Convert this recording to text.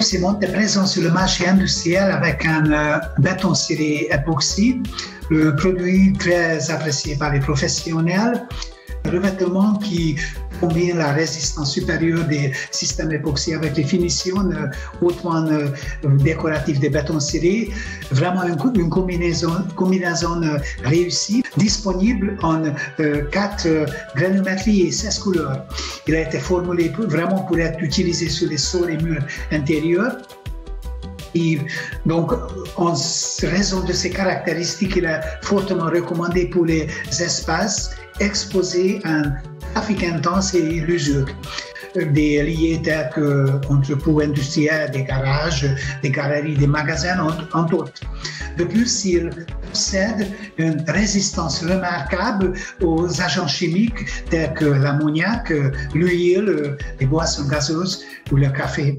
Simon est présent sur le marché industriel avec un euh, béton ciré époxy, le produit très apprécié par les professionnels, revêtement qui combine la résistance supérieure des systèmes époxy avec les finitions euh, hautement euh, décoratives des bétons cirés. Vraiment une, combinaison, euh, réussie, disponible en 4 euh, granulométries et 16 couleurs. Il a été formulé vraiment pour être utilisé sur les sols et murs intérieurs. Et donc, en raison de ces caractéristiques, il est fortement recommandé pour les espaces exposés à un intense et l'usure des liés que entrepôts industriels, des garages, des galeries, des magasins, entre autres. De plus, il possède une résistance remarquable aux agents chimiques tels que l'ammoniac, l'huile, les boissons gazeuses ou le café.